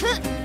ふ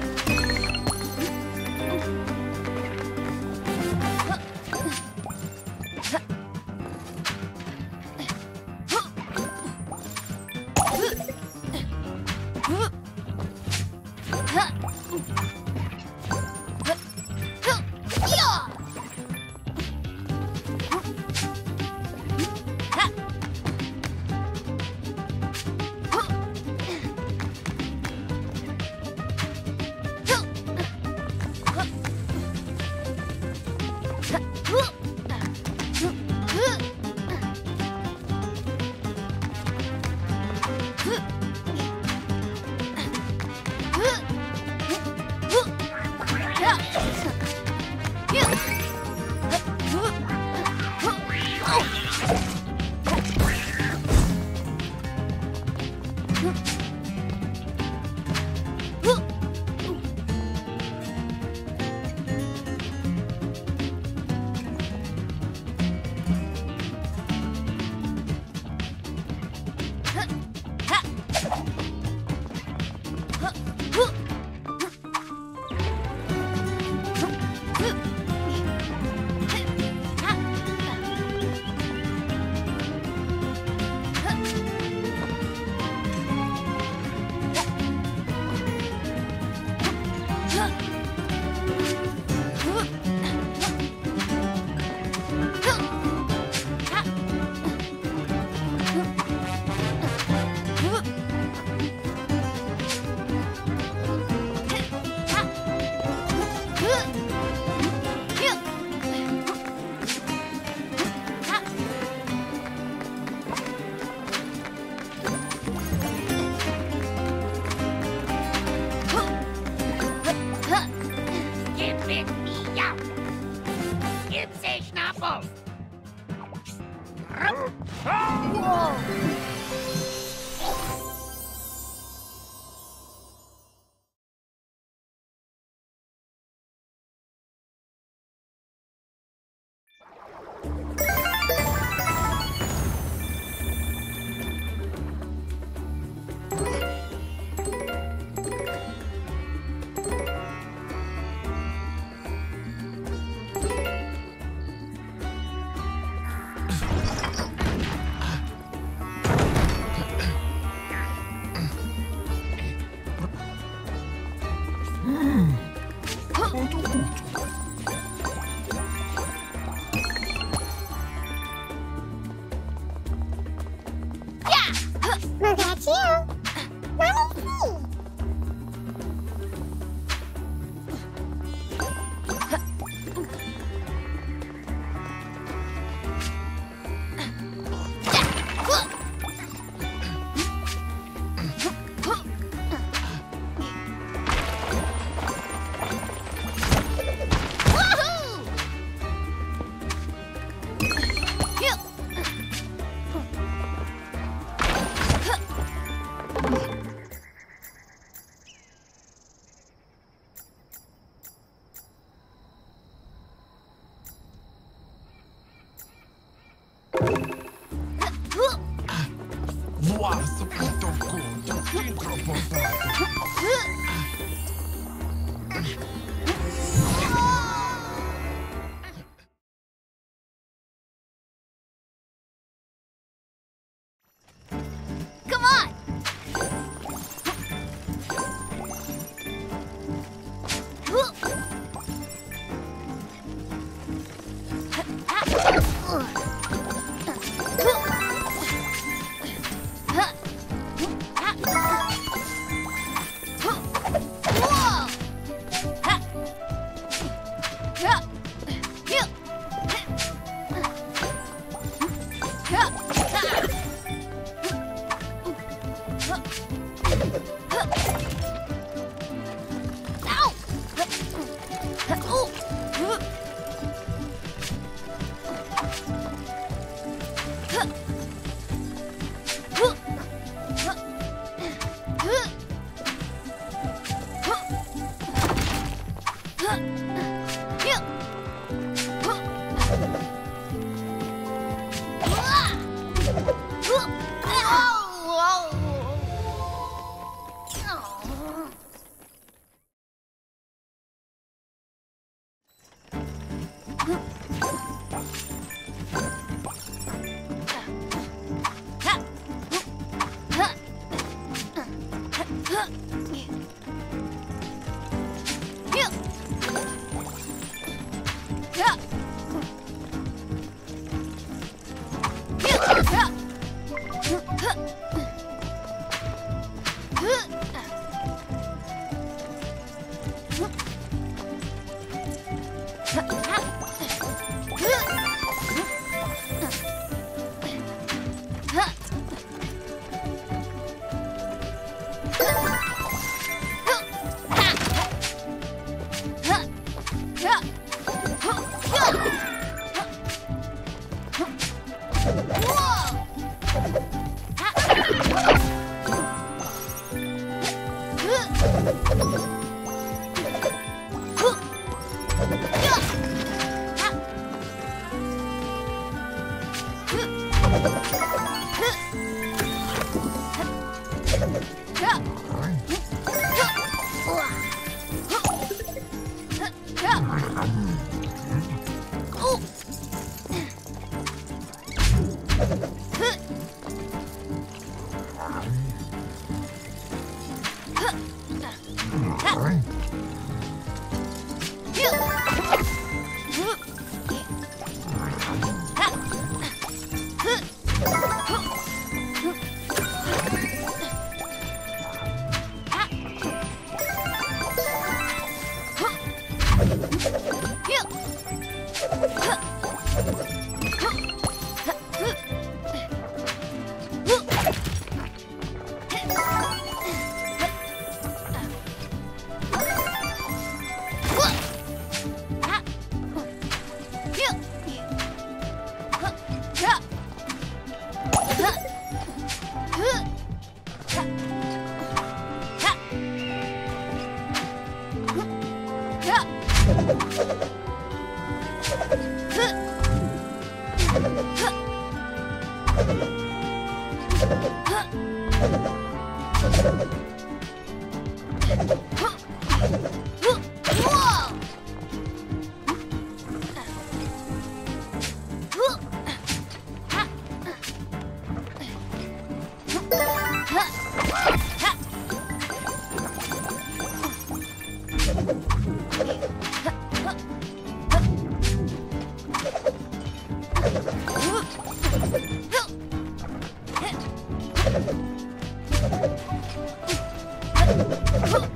Oh!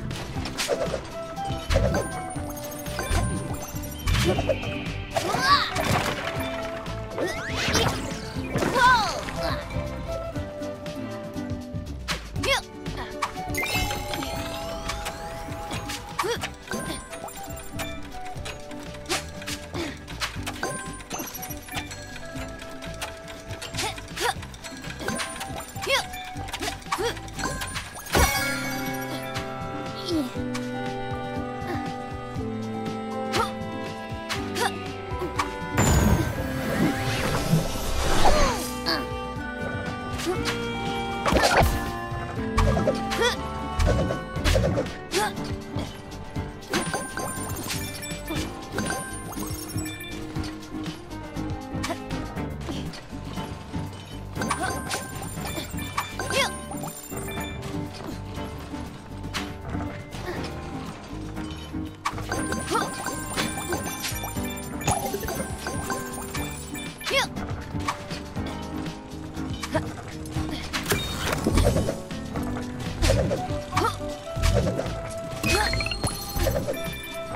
は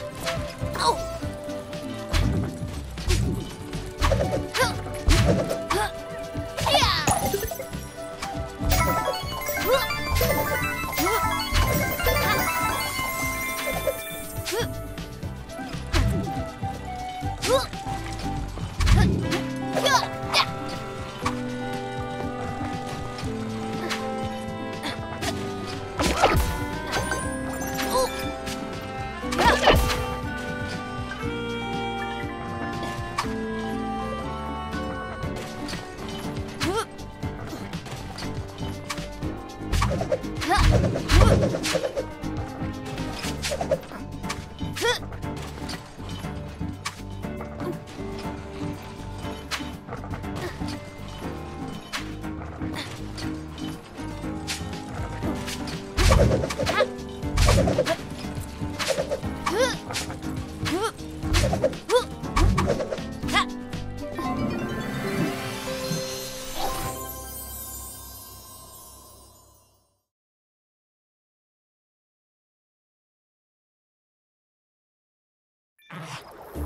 っ Ah.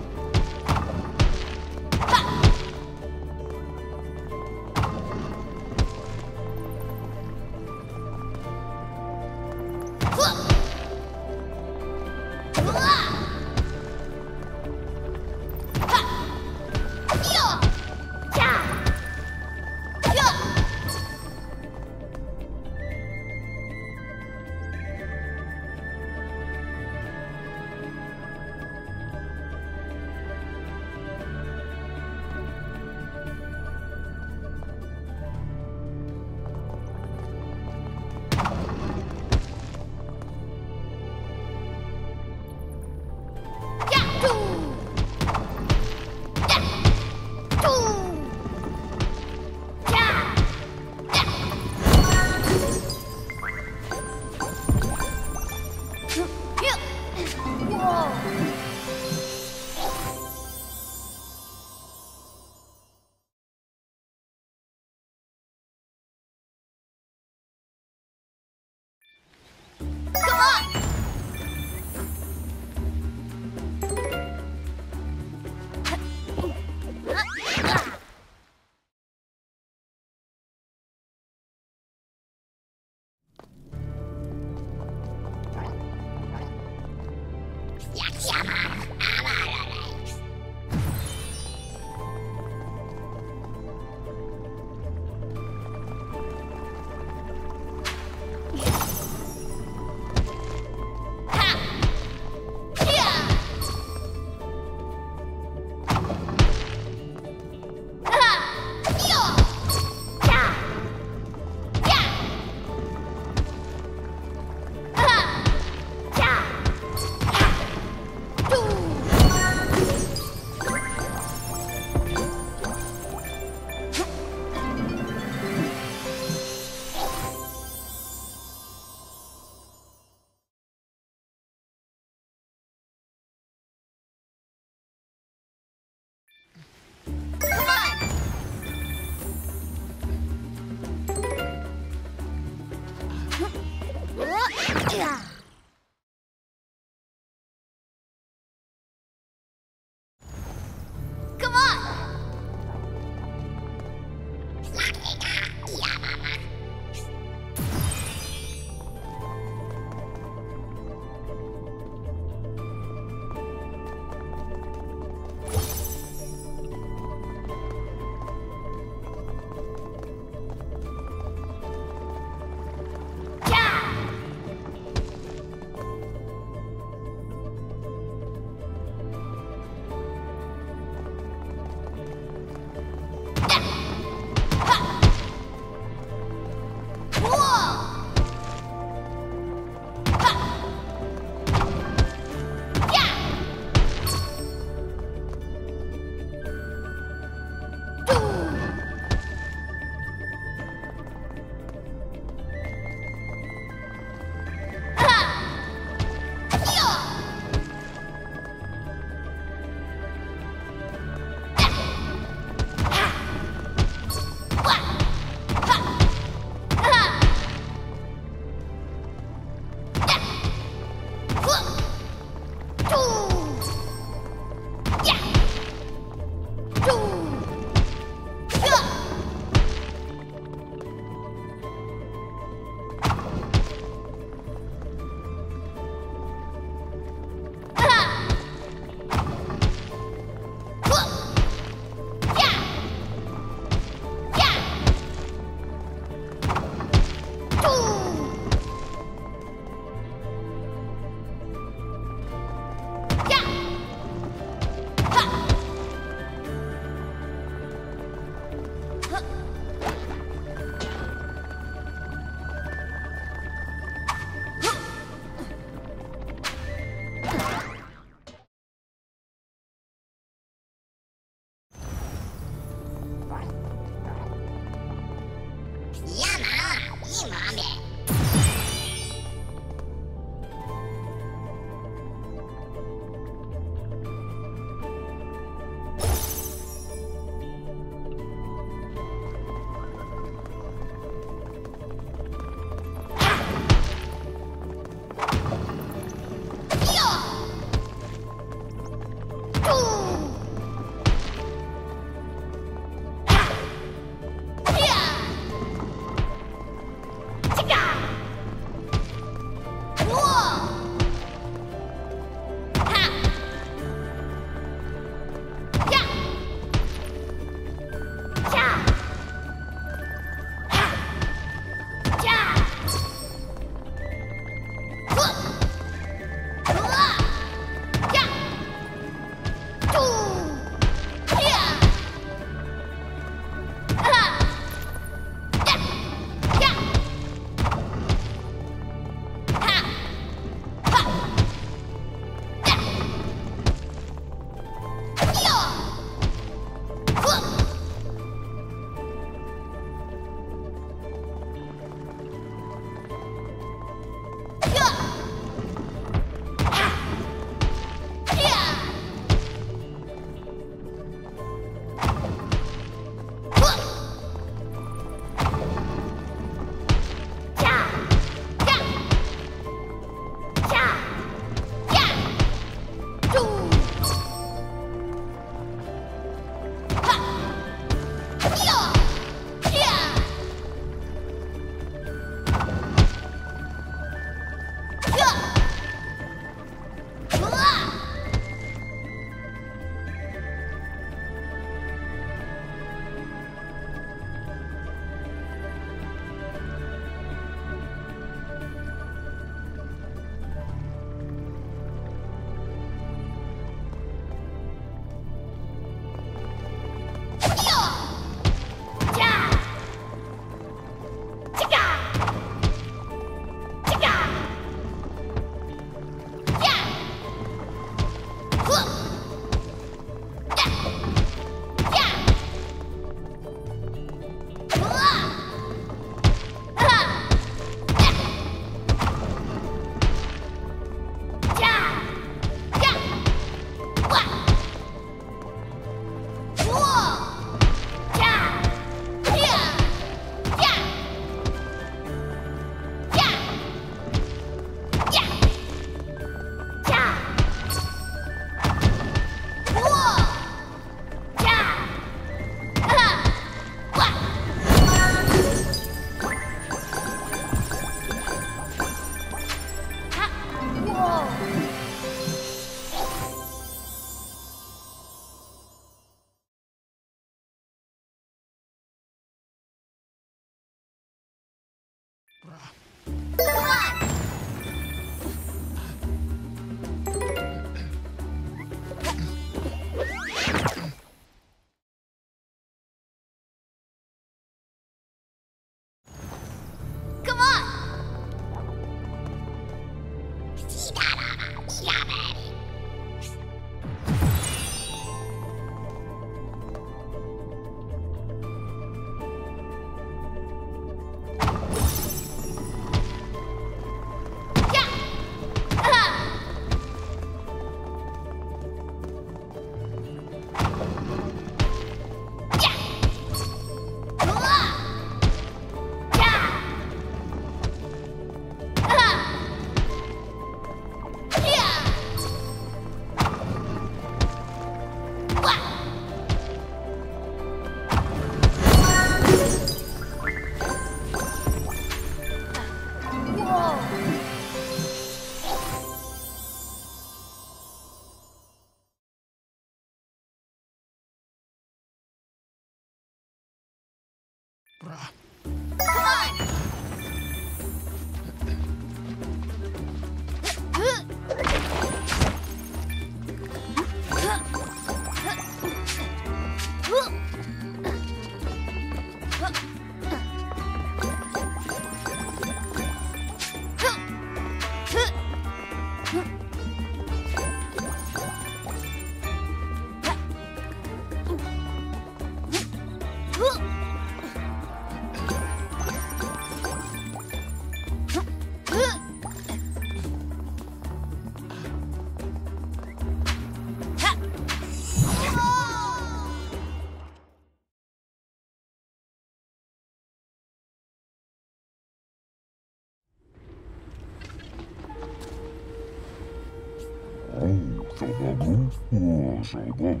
o jargão.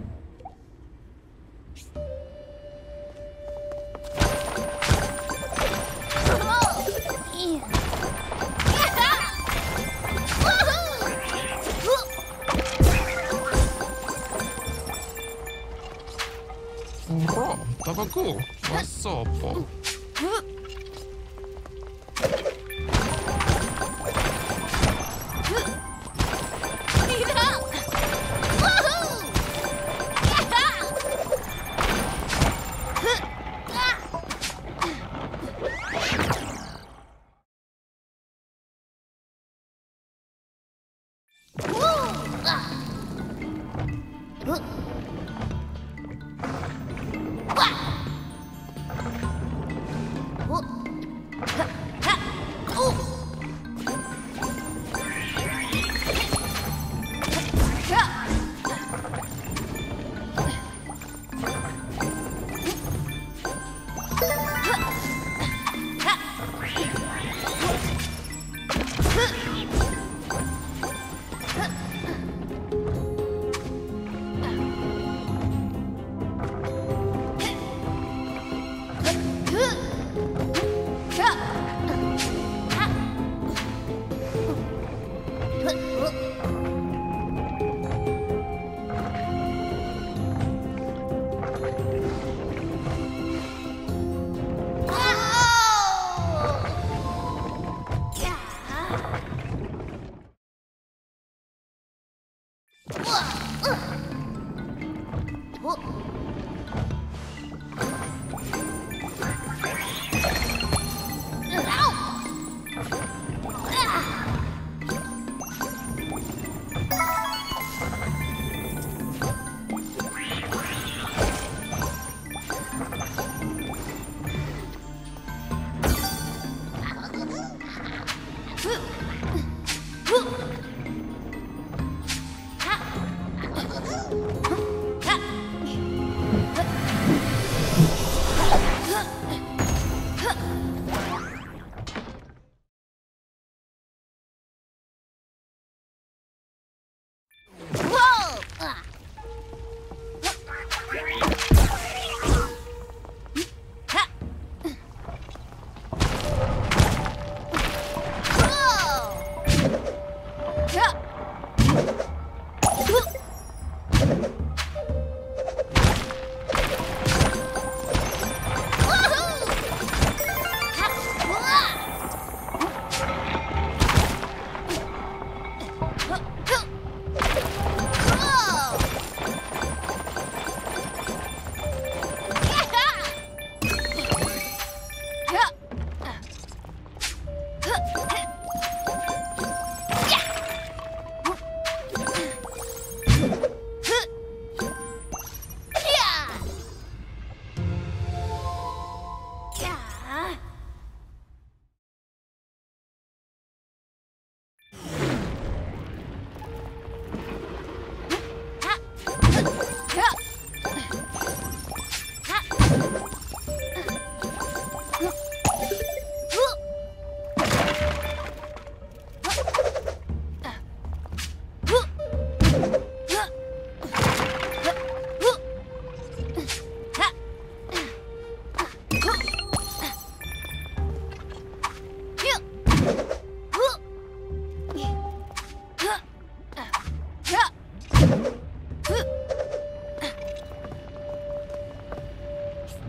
Tava cool. What's up, Bob?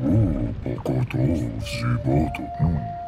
Opa, 14 votos.